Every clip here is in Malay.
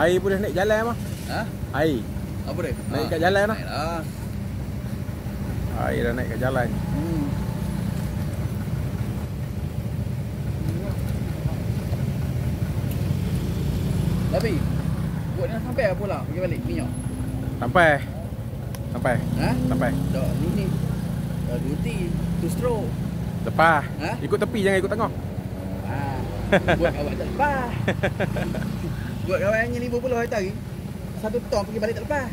Air dah naik jalan mah. Ha? Air. Apa dia? Naik kat jalan lah. Naik lah. Air dah naik kat jalan. Hmm. Tapi buat ni sampai apa pula pergi balik minyak. Sampai. Sampai. Ha? Sampai. Dah ni ni. Dah duty tu stroke. Lepas. Ha? Ikut tepi jangan ikut tengah. Ah. buat kawan tak lepas. buat kawan yang 50 hari Satu ton pergi balik tak lepas.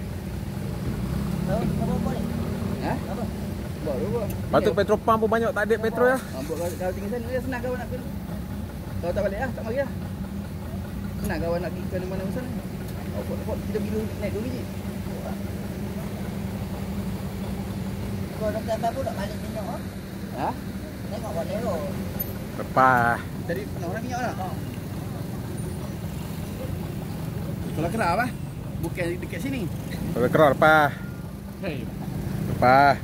Ha? Apa? Lepas tu petrol pump pun banyak tak ada petrol ya. Ah, buat kalau, kalau tinggal sana dia senang kawan nak pergi. Kalau tak balik lah, tak mari lah. Senang kawan nak pergi ke mana sana. Oh, buat, buat, kita pergi dulu, naik dulu je. Kau dah sampai pun nak balik minyak ah. Ha? Tengok bolero. Lepas. Tadi pernah orang minyak lah. Kalau kerap lah. Bukan dekat sini. Kalau kerah lepas. Hei. Lepas.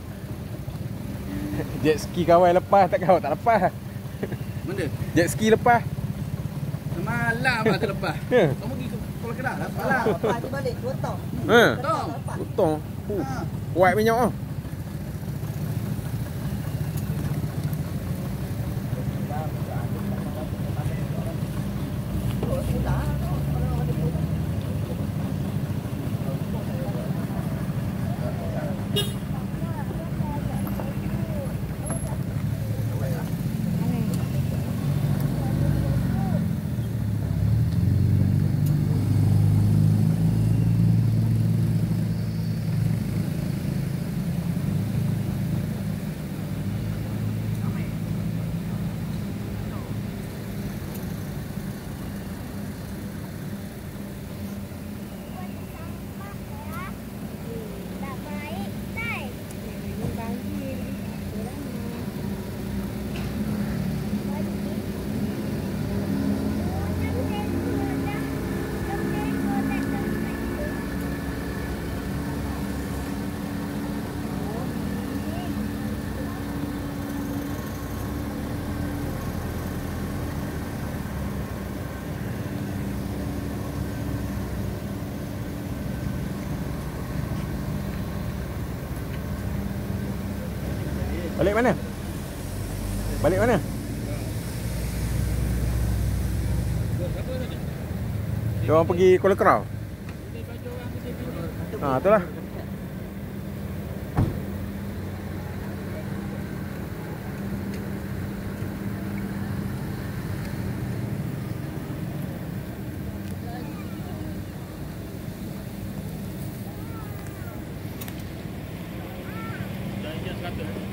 Jet ski kawan lepas tak kau tak lepas. Benda? Jet ski lepas. Semalam lah terlepas. Ya. Kau pergi ke Kuala Kedah lah. Lepas tu balik dua tong. Ha. Tong. Lepas. Utong. Uh. Ha. Kuat minyak ah. Tak Balik mana? Balik mana? Dia orang pergi Kuala Kerau. Ha, itulah. 100